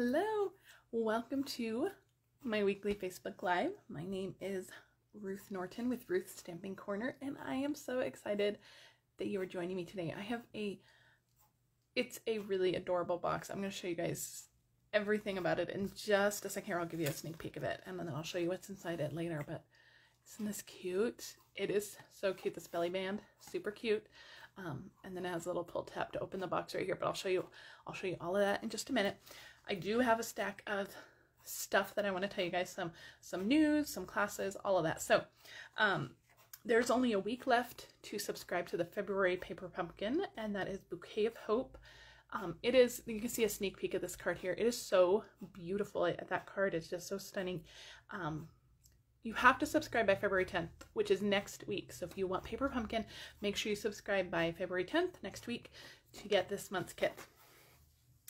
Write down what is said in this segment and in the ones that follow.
Hello, welcome to my weekly Facebook Live. My name is Ruth Norton with Ruth's Stamping Corner, and I am so excited that you are joining me today. I have a, it's a really adorable box. I'm going to show you guys everything about it in just a second here. I'll give you a sneak peek of it, and then I'll show you what's inside it later, but isn't this cute? It is so cute, this belly band, super cute. Um, and then it has a little pull tab to open the box right here, but I'll show you, I'll show you all of that in just a minute. I do have a stack of stuff that I want to tell you guys, some, some news, some classes, all of that. So, um, there's only a week left to subscribe to the February Paper Pumpkin, and that is Bouquet of Hope. Um, it is, you can see a sneak peek of this card here. It is so beautiful. That card is just so stunning. Um, you have to subscribe by February 10th, which is next week. So if you want Paper Pumpkin, make sure you subscribe by February 10th next week to get this month's kit.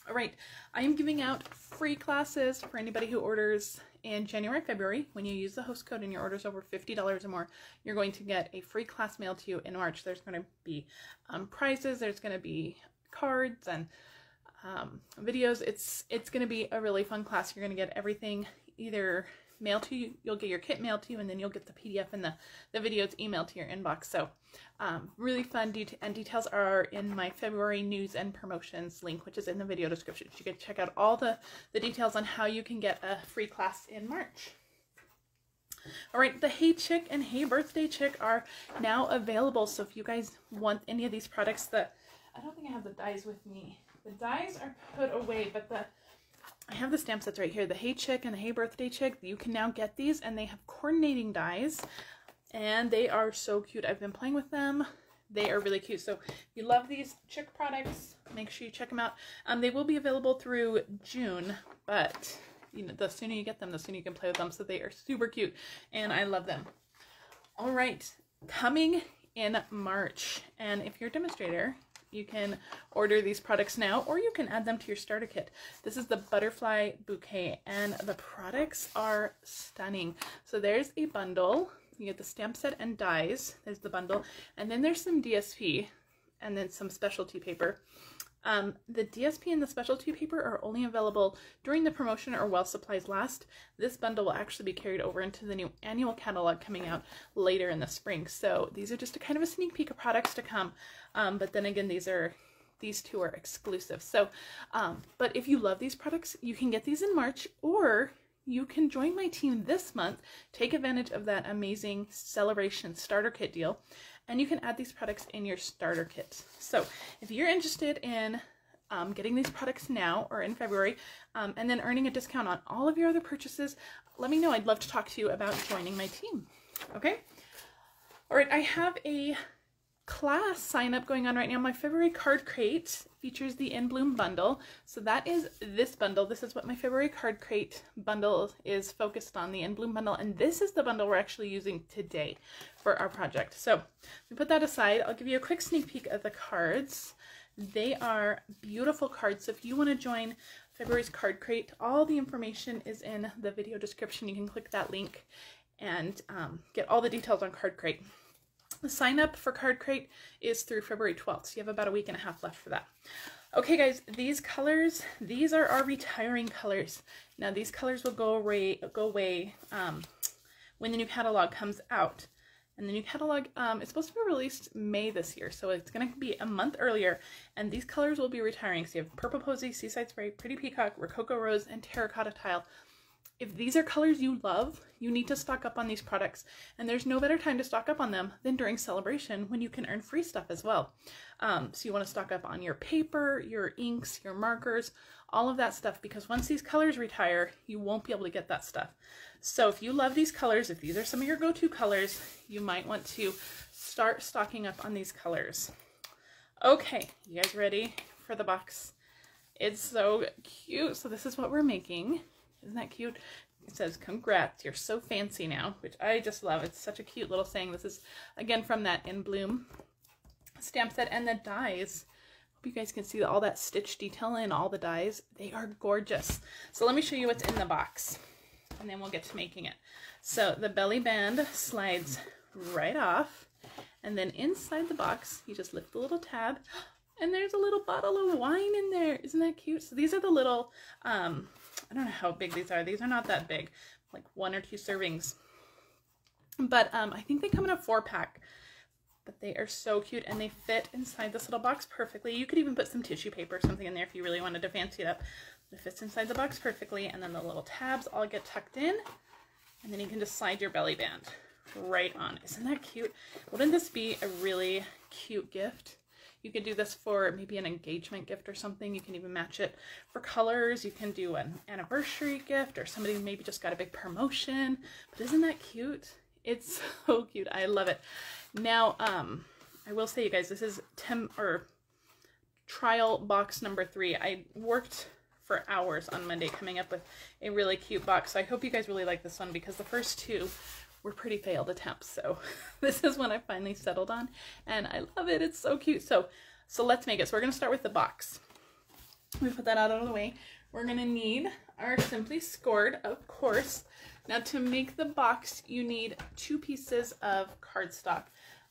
All right, I am giving out free classes for anybody who orders in January, February. When you use the host code and your orders over $50 or more, you're going to get a free class mailed to you in March. There's going to be um, prizes, there's going to be cards and um, videos. It's it's going to be a really fun class. You're going to get everything either mailed to you. You'll get your kit mailed to you, and then you'll get the PDF and the, the videos emailed to your inbox. So um, really fun, de and details are in my February news and promotions link, which is in the video description. So You can check out all the, the details on how you can get a free class in March. All right, the Hey Chick and Hey Birthday Chick are now available. So if you guys want any of these products, the I don't think I have the dies with me. The dies are put away, but the I have the stamp sets right here, the Hey Chick and the Hey Birthday Chick. You can now get these and they have coordinating dies and they are so cute. I've been playing with them. They are really cute. So if you love these chick products, make sure you check them out. Um, they will be available through June, but you know, the sooner you get them, the sooner you can play with them. So they are super cute and I love them. All right, coming in March. And if you're a demonstrator, you can order these products now or you can add them to your starter kit. This is the butterfly bouquet and the products are stunning. So there's a bundle. You get the stamp set and dies. There's the bundle. And then there's some DSP and then some specialty paper. Um, the DSP and the specialty paper are only available during the promotion or while supplies last. This bundle will actually be carried over into the new annual catalog coming out later in the spring. So these are just a kind of a sneak peek of products to come. Um, but then again, these are these two are exclusive. So, um, but if you love these products, you can get these in March or you can join my team this month, take advantage of that amazing Sale-a-Bration starter kit deal, and you can add these products in your starter kit. So if you're interested in um, getting these products now or in February um, and then earning a discount on all of your other purchases, let me know. I'd love to talk to you about joining my team. Okay? All right, I have a class sign up going on right now. My February card crate features the In Bloom bundle. So that is this bundle. This is what my February card crate bundle is focused on, the In Bloom bundle. And this is the bundle we're actually using today for our project. So we put that aside. I'll give you a quick sneak peek of the cards. They are beautiful cards. So if you want to join February's card crate, all the information is in the video description. You can click that link and um, get all the details on card crate. The sign up for Card Crate is through February 12th, so you have about a week and a half left for that. Okay, guys, these colors, these are our retiring colors. Now, these colors will go away, go away um, when the new catalog comes out. And the new catalog um, is supposed to be released May this year, so it's going to be a month earlier. And these colors will be retiring. So you have Purple Posy, Seaside Spray, Pretty Peacock, Rococo Rose, and Terracotta Tile if these are colors you love, you need to stock up on these products. And there's no better time to stock up on them than during Sale-a-Bration when you can earn free stuff as well. Um, so you want to stock up on your paper, your inks, your markers, all of that stuff because once these colors retire, you won't be able to get that stuff. So if you love these colors, if these are some of your go-to colors, you might want to start stocking up on these colors. Okay, you guys ready for the box? It's so cute. So this is what we're making. Isn't that cute? It says, congrats, you're so fancy now, which I just love. It's such a cute little saying. This is, again, from that In Bloom stamp set. And the dies, hope you guys can see all that stitch detail in all the dies. They are gorgeous. So let me show you what's in the box, and then we'll get to making it. So the belly band slides right off, and then inside the box, you just lift the little tab. And there's a little bottle of wine in there. Isn't that cute? So these are the little, um, I don't know how big these are. These are not that big, like one or two servings. But um, I think they come in a four pack. But they are so cute and they fit inside this little box perfectly. You could even put some tissue paper or something in there if you really wanted to fancy it up. It fits inside the box perfectly. And then the little tabs all get tucked in. And then you can just slide your belly band right on. Isn't that cute? Wouldn't this be a really cute gift? You could do this for maybe an engagement gift or something. You can even match it for colors. You can do an anniversary gift or somebody maybe just got a big promotion. But isn't that cute? It's so cute. I love it. Now, um, I will say, you guys, this is tem or trial box number three. I worked for hours on Monday coming up with a really cute box. So I hope you guys really like this one because the first two were pretty failed attempts. So this is one I finally settled on and I love it. It's so cute. So, so let's make it. So we're going to start with the box. We put that out of the way. We're going to need our Simply Scored, of course. Now to make the box, you need two pieces of cardstock.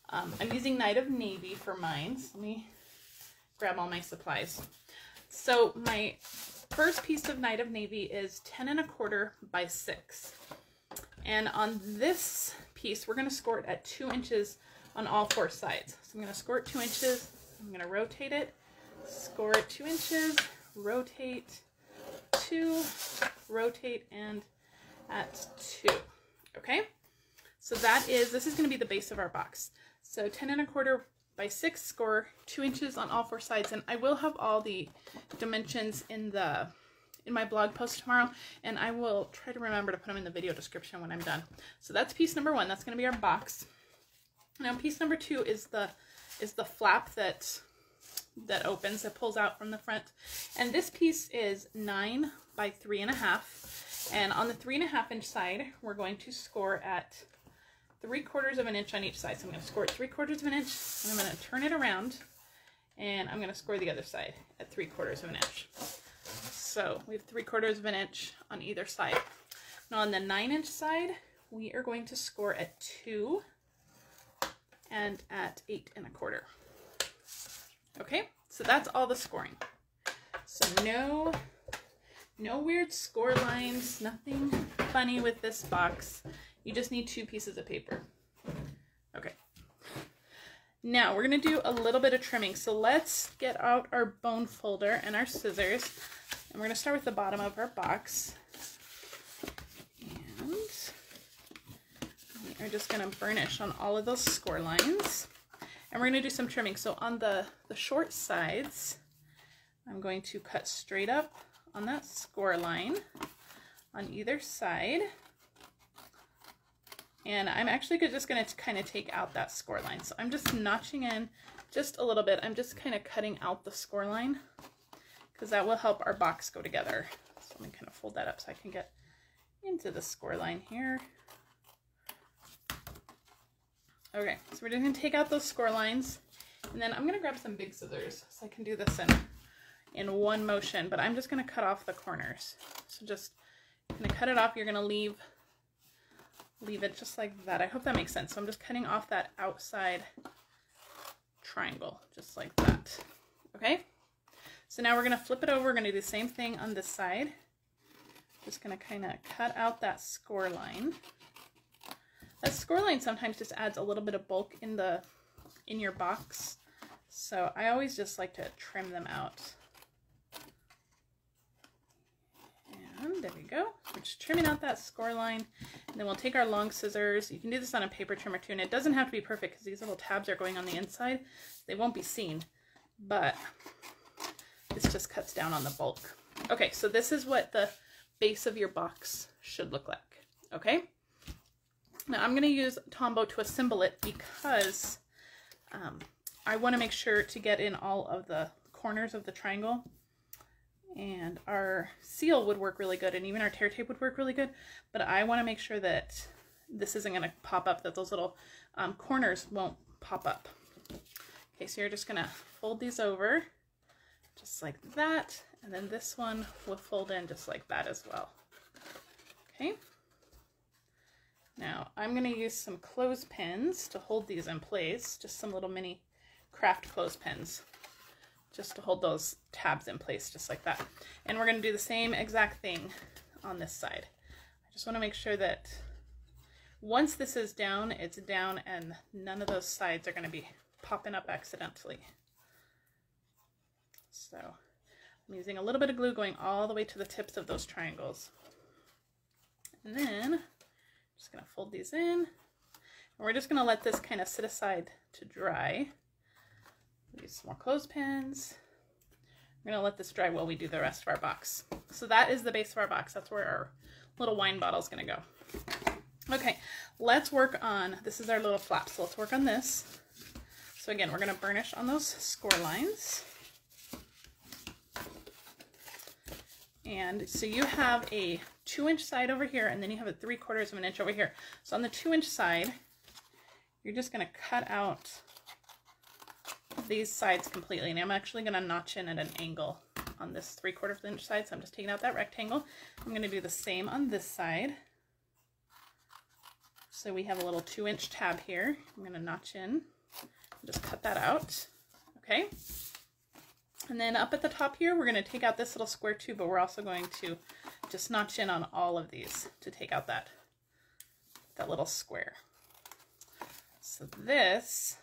Um, I'm using Night of Navy for mine. So let me grab all my supplies. So my first piece of Night of Navy is 10 and a quarter by six. And on this piece, we're going to score it at two inches on all four sides. So I'm going to score it two inches. I'm going to rotate it, score it two inches, rotate, two, rotate, and at two. Okay? So that is, this is going to be the base of our box. So 10 and a quarter by six, score two inches on all four sides. And I will have all the dimensions in the in my blog post tomorrow, and I will try to remember to put them in the video description when I'm done. So that's piece number one. That's going to be our box. Now piece number two is the is the flap that that opens, that pulls out from the front. And this piece is nine by three and a half. And on the three and a half inch side, we're going to score at three quarters of an inch on each side. So I'm going to score at three quarters of an inch, and I'm going to turn it around, and I'm going to score the other side at three quarters of an inch. So we have three quarters of an inch on either side. Now on the nine inch side, we are going to score at two and at eight and a quarter. Okay, so that's all the scoring. So no, no weird score lines, nothing funny with this box. You just need two pieces of paper. Okay. Now we're gonna do a little bit of trimming. So let's get out our bone folder and our scissors. And we're going to start with the bottom of our box. And we are just going to burnish on all of those score lines. And we're going to do some trimming. So on the, the short sides, I'm going to cut straight up on that score line on either side. And I'm actually just going to kind of take out that score line. So I'm just notching in just a little bit. I'm just kind of cutting out the score line because that will help our box go together. So let me kind of fold that up so I can get into the score line here. Okay, so we're just going to take out those score lines and then I'm going to grab some big scissors so I can do this in, in one motion, but I'm just going to cut off the corners. So just going to cut it off. You're going to leave leave it just like that. I hope that makes sense. So I'm just cutting off that outside triangle, just like that. Okay? So now we're going to flip it over. We're going to do the same thing on this side. Just going to kind of cut out that score line. That score line sometimes just adds a little bit of bulk in the in your box. So I always just like to trim them out. And there we go. We're just trimming out that score line. And then we'll take our long scissors. You can do this on a paper trimmer too. And it doesn't have to be perfect because these little tabs are going on the inside. They won't be seen. But this just cuts down on the bulk. Okay, so this is what the base of your box should look like, okay? Now I'm gonna use Tombow to assemble it because um, I wanna make sure to get in all of the corners of the triangle and our seal would work really good and even our tear tape would work really good, but I wanna make sure that this isn't gonna pop up, that those little um, corners won't pop up. Okay, so you're just gonna fold these over just like that. And then this one will fold in just like that as well. Okay. Now I'm going to use some clothespins to hold these in place, just some little mini craft clothespins. Just to hold those tabs in place just like that. And we're going to do the same exact thing on this side. I just want to make sure that once this is down, it's down and none of those sides are going to be popping up accidentally. So I'm using a little bit of glue going all the way to the tips of those triangles. And then I'm just going to fold these in. And we're just going to let this kind of sit aside to dry. Use some more clothespins. We're to let this dry while we do the rest of our box. So that is the base of our box. That's where our little wine bottle is to go. Okay, let's work on, this is our little flap, so let's work on this. So again, we're to burnish on those score lines. And so you have a two inch side over here, and then you have a three quarters of an inch over here. So on the two inch side, you're just to cut out these sides completely. And I'm actually going to notch in at an angle on this three quarter of inch side. So I'm just taking out that rectangle. I'm going to do the same on this side. So we have a little two inch tab here. I'm gonna notch in, just cut that out, okay? And then up at the top here, we're gonna take out this little square too, but we're also going to just notch in on all of these to take out that, that little square. So this,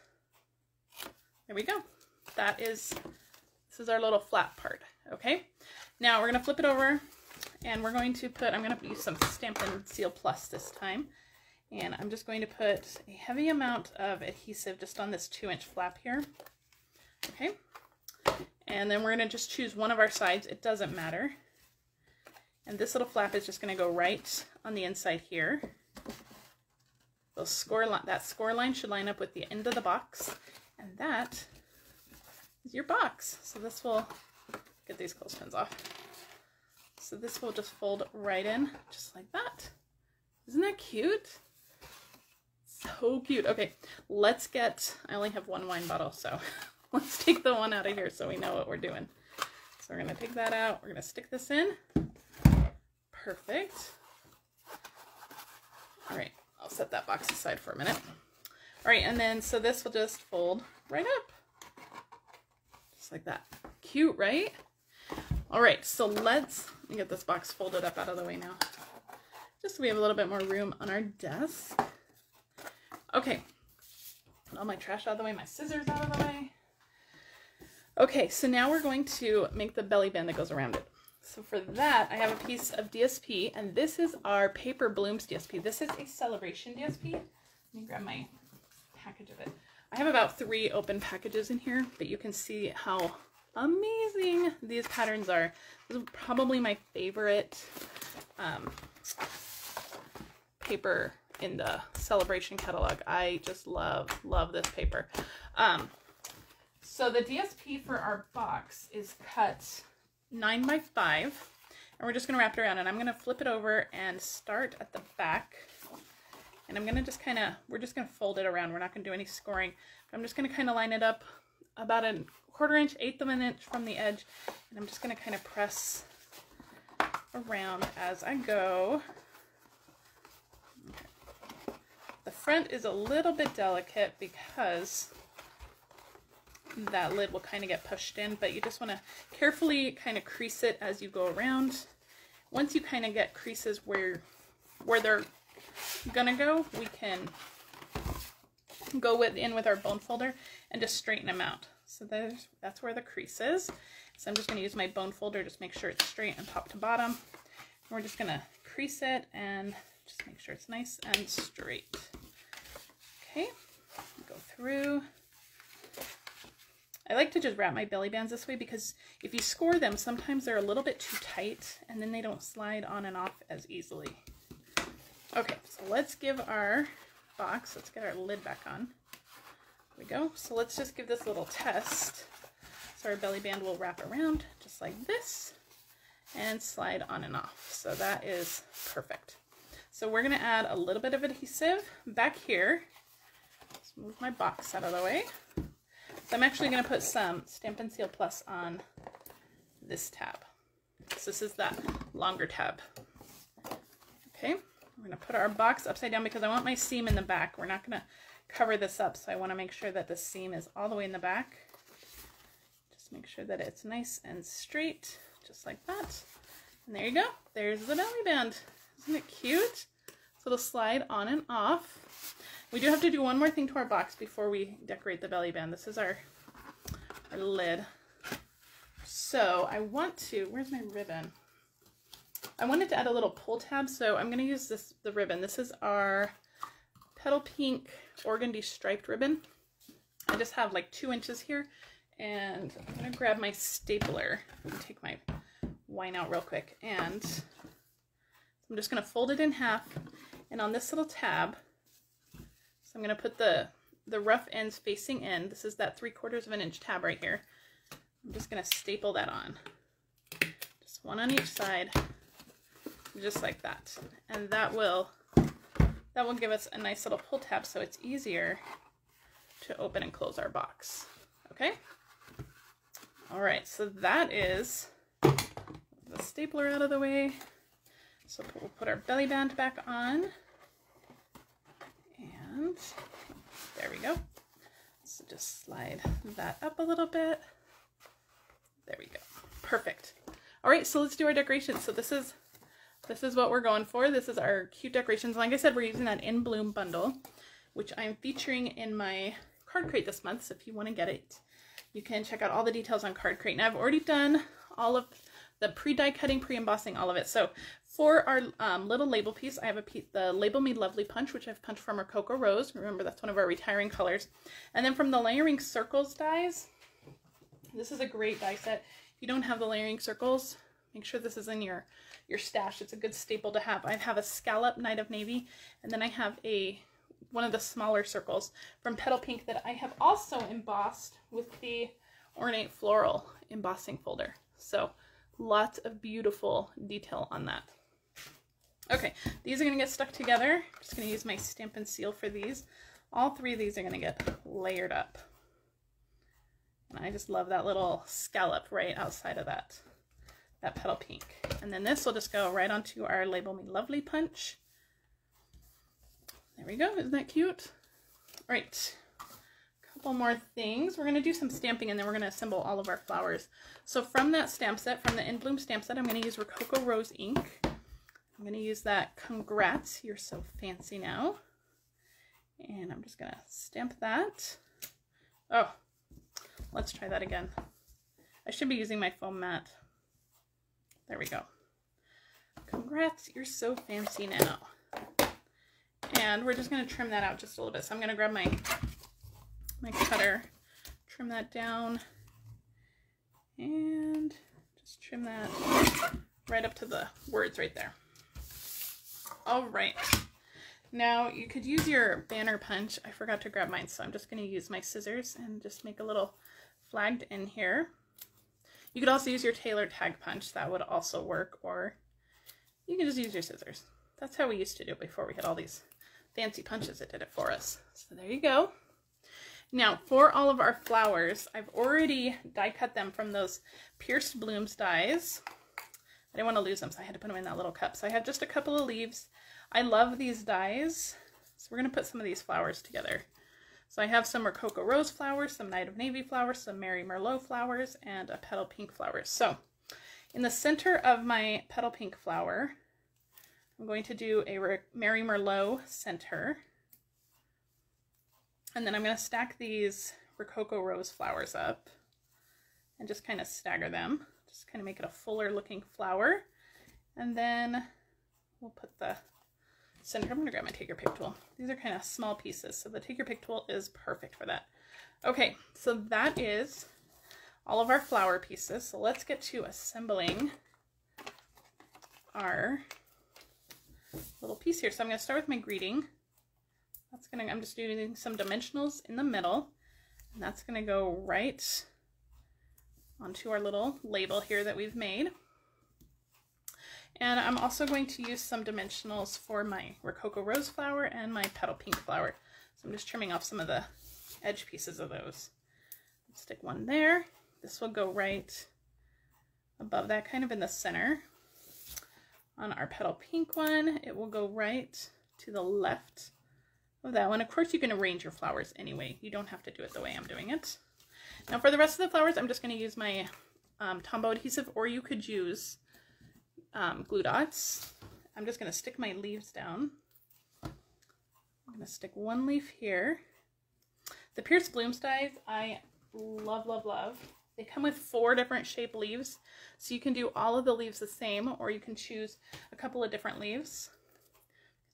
there we go. That is, this is our little flat part, okay? Now we're gonna flip it over and we're going to put, I'm gonna use some Stampin' Seal Plus this time. And I'm just going to put a heavy amount of adhesive just on this two inch flap here. Okay. And then we're going to just choose one of our sides. It doesn't matter. And this little flap is just going to go right on the inside here. Those score that score line should line up with the end of the box. And that is your box. So this will get these clothespins off. So this will just fold right in just like that. Isn't that cute? so cute. Okay, let's get, I only have one wine bottle, so let's take the one out of here so we know what we're doing. So we're gonna take that out. We're gonna stick this in. Perfect. All right, I'll set that box aside for a minute. All right, and then, so this will just fold right up. Just like that. Cute, right? All right, so let's get this box folded up out of the way now. Just so we have a little bit more room on our desk. Okay. All my trash out of the way, my scissors out of the way. Okay, so now we're going to make the belly band that goes around it. So for that, I have a piece of DSP, and this is our Paper Blooms DSP. This is a Sale-a-Bration DSP. Let me grab my package of it. I have about three open packages in here, but you can see how amazing these patterns are. This is probably my favorite um, paper in the Sale-a-Bration catalog. I just love, love this paper. Um, so the DSP for our box is cut nine by five, and we're just gonna wrap it around and I'm gonna flip it over and start at the back. And I'm gonna just kind of, we're just gonna fold it around. We're not gonna do any scoring. I'm just gonna kind of line it up about a quarter inch, eighth of an inch from the edge. And I'm just gonna kind of press around as I go. The front is a little bit delicate because that lid will kind of get pushed in, but you just want to carefully kind of crease it as you go around. Once you kind of get creases where, where they're gonna go, we can go with, in with our bone folder and just straighten them out. So there's, that's where the crease is. So I'm just to use my bone folder, just make sure it's straight and top to bottom. And we're just to crease it and just make sure it's nice and straight. Okay, go through. I like to just wrap my belly bands this way because if you score them, sometimes they're a little bit too tight and then they don't slide on and off as easily. Okay, so let's give our box, let's get our lid back on. There we go. So let's just give this little test. So our belly band will wrap around just like this and slide on and off. So that is perfect. So we're going to add a little bit of adhesive back here. Let's move my box out of the way. So I'm actually going to put some Stampin' Seal Plus on this tab. So this is that longer tab. Okay, we're going to put our box upside down because I want my seam in the back. We're not going to cover this up, so I want to make sure that the seam is all the way in the back. Just make sure that it's nice and straight, just like that. And there you go. There's the belly band. Isn't it cute? So it'll slide on and off. We do have to do one more thing to our box before we decorate the belly band. This is our, our lid. So I want to, where's my ribbon? I wanted to add a little pull tab, so I'm going to use this the ribbon. This is our Petal Pink Organdy Striped ribbon. I just have like two inches here, and I'm going to grab my stapler and take my wine out real quick. And I'm just going to fold it in half, and on this little tab, so I'm going to put the, the rough ends facing in. This is that 3 quarters of an inch tab right here. I'm just going to staple that on. Just one on each side just like that. And that will, that will give us a nice little pull tab so it's easier to open and close our box. Okay? All right, so that is the stapler out of the way. So we'll put our belly band back on. And there we go. So just slide that up a little bit. There we go. Perfect. All right, so let's do our decorations. So this is this is what we're going for. This is our cute decorations. Like I said, we're using that In Bloom bundle, which I'm featuring in my card crate this month. So if you want to get it, you can check out all the details on card crate. Now I've already done all of the pre-die cutting, pre-embossing, all of it. So for our um, little label piece, I have a the Label Me Lovely punch, which I've punched from our Rococo Rose. Remember, that's one of our retiring colors. And then from the Layering Circles dies, this is a great die set. If you don't have the Layering Circles, make sure this is in your your stash. It's a good staple to have. I have a scallop Night of Navy, and then I have a one of the smaller circles from Petal Pink that I have also embossed with the Ornate Floral embossing folder. So lots of beautiful detail on that. Okay, these are going to get stuck together. I'm just going to use my Stampin' Seal for these. All three of these are going to get layered up. And I just love that little scallop right outside of that that petal pink. And then this will just go right onto our Label Me Lovely punch. There we go. Isn't that cute? All right. A couple more things. We're going to do some stamping and then we're going to assemble all of our flowers. So from that stamp set, from the In Bloom stamp set, I'm going to use Rococo Rose ink. I'm going to use that Congrats, You're So Fancy Now. And I'm just going to stamp that. Oh, let's try that again. I should be using my foam mat. There we go. Congrats, you're so fancy now. And we're just going to trim that out just a little bit. So I'm going to grab my, my cutter, trim that down, and just trim that right up to the words right there. All right. Now you could use your banner punch. I forgot to grab mine, so I'm just going to use my scissors and just make a little flagged in here. You could also use your tailored tag punch. That would also work. Or you can just use your scissors. That's how we used to do it before we had all these fancy punches that did it for us. So there you go. Now for all of our flowers, I've already die cut them from those Pierced Blooms dies. I didn't want to lose them, so I had to put them in that little cup. So I have just a couple of leaves. I love these dies. So we're going to put some of these flowers together. So I have some Rococo Rose flowers, some Night of Navy flowers, some Merry Merlot flowers, and a Petal Pink flowers. So in the center of my Petal Pink flower, I'm going to do a Merry Merlot center. And then I'm going to stack these Rococo Rose flowers up and just kind of stagger them. Just kind of make it a fuller looking flower. And then we'll put the center. I'm going to grab my take your pick tool. These are kind of small pieces, so the take your pick tool is perfect for that. Okay, so that is all of our flower pieces. So let's get to assembling our little piece here. So I'm going to start with my greeting. That's going to, I'm just doing some dimensionals in the middle. And that's going to go right onto our little label here that we've made. And I'm also going to use some dimensionals for my Rococo Rose flower and my Petal Pink flower. So I'm just trimming off some of the edge pieces of those. Stick one there. This will go right above that, kind of in the center. On our Petal Pink one, it will go right to the left of that one. Of course, you can arrange your flowers anyway. You don't have to do it the way I'm doing it. Now for the rest of the flowers, I'm just going to use my um, Tombow adhesive, or you could use um, glue dots. I'm just going to stick my leaves down. I'm going to stick one leaf here. The Pierced Blooms dies, I love, love, love. They come with four different shape leaves, so you can do all of the leaves the same, or you can choose a couple of different leaves.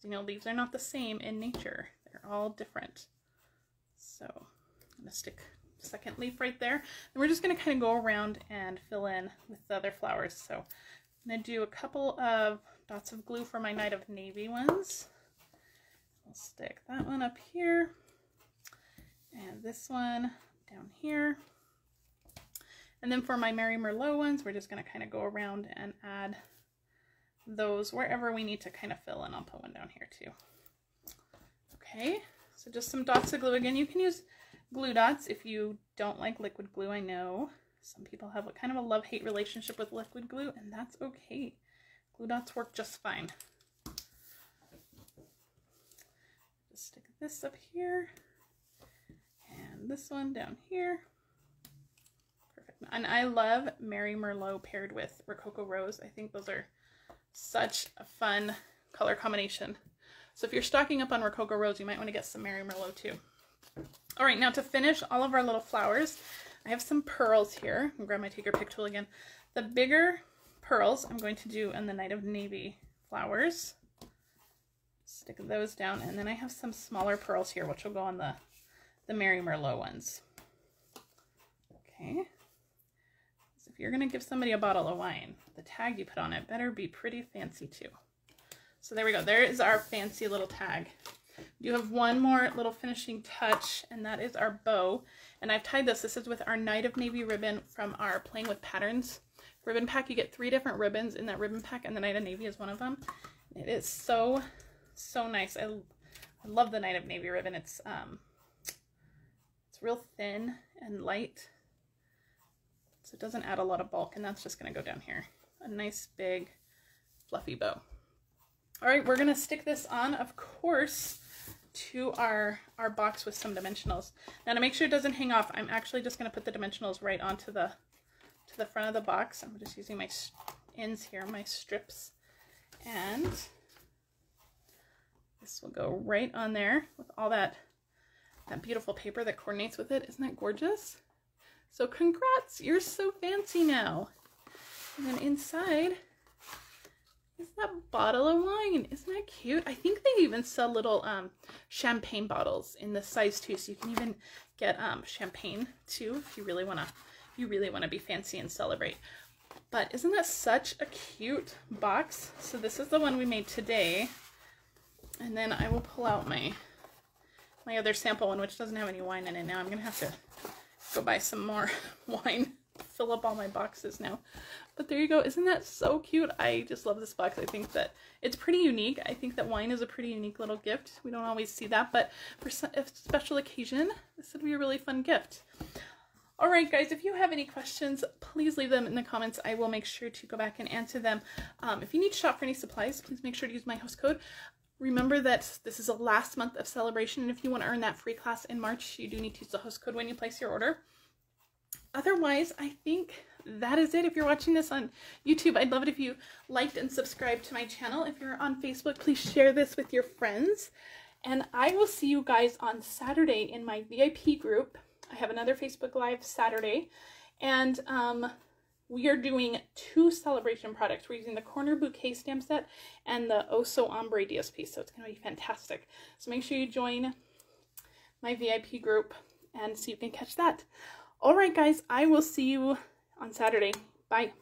You know, leaves are not the same in nature. They're all different. So I'm going to stick second leaf right there. And we're just going to kind of go around and fill in with the other flowers. So I'm going to do a couple of dots of glue for my Night of Navy ones. I'll stick that one up here. And this one down here. And then for my Merry Merlot ones, we're just going to kind of go around and add those wherever we need to kind of fill in. I'll put one down here too. Okay, so just some dots of glue. Again, you can use glue dots if you don't like liquid glue. I know some people have a kind of a love-hate relationship with liquid glue, and that's okay. Glue dots work just fine. Just stick this up here, and this one down here. Perfect. And I love Merry Merlot paired with Rococo Rose. I think those are such a fun color combination. So if you're stocking up on Rococo Rose, you might want to get some Merry Merlot too. All right, now to finish all of our little flowers, I have some pearls here. I'm grab my Take Your Pick tool again. The bigger pearls I'm going to do in the Night of Navy flowers. Stick those down, and then I have some smaller pearls here, which will go on the, the Merry Merlot ones. Okay So if you're going to give somebody a bottle of wine, the tag you put on it better be pretty fancy too. So there we go. There is our fancy little tag. You have one more little finishing touch, and that is our bow. And I've tied this. This is with our Night of Navy ribbon from our Playing with Patterns ribbon pack. You get three different ribbons in that ribbon pack, and the Night of Navy is one of them. It is so, so nice. I, I love the Night of Navy ribbon. It's um, it's real thin and light so it doesn't add a lot of bulk and that's just gonna go down here. A nice big fluffy bow. All right, we're gonna stick this on, of course, to our, our box with some dimensionals. Now to make sure it doesn't hang off, I'm actually just gonna put the dimensionals right onto the, to the front of the box. I'm just using my ends here, my strips. And this will go right on there with all that, that beautiful paper that coordinates with it. Isn't that gorgeous? So congrats, you're so fancy now. And then inside is that bottle of wine. Isn't that cute? I think they even sell little um, champagne bottles in this size too. So you can even get um, champagne too if you really want to you really want to be fancy and celebrate. But isn't that such a cute box? So this is the one we made today. And then I will pull out my my other sample one, which doesn't have any wine in it now. I'm going to have to go buy some more wine. Fill up all my boxes now. But there you go. Isn't that so cute? I just love this box. I think that it's pretty unique. I think that wine is a pretty unique little gift. We don't always see that, but for a special occasion, this would be a really fun gift. All right, guys, if you have any questions, please leave them in the comments. I will make sure to go back and answer them. Um, if you need to shop for any supplies, please make sure to use my host code. Remember that this is a last month of Sale-a-Bration, and if you want to earn that free class in March, you do need to use the host code when you place your order. Otherwise, I think that is it. If you're watching this on YouTube, I'd love it if you liked and subscribed to my channel. If you're on Facebook, please share this with your friends. And I will see you guys on Saturday in my VIP group. I have another Facebook Live Saturday. And um, we are doing two Sale-a-Bration products. We're using the Corner Bouquet stamp set and the Oso Ombre DSP, so it's going to be fantastic. So make sure you join my VIP group and see if you can catch that. All right, guys, I will see you on Saturday. Bye.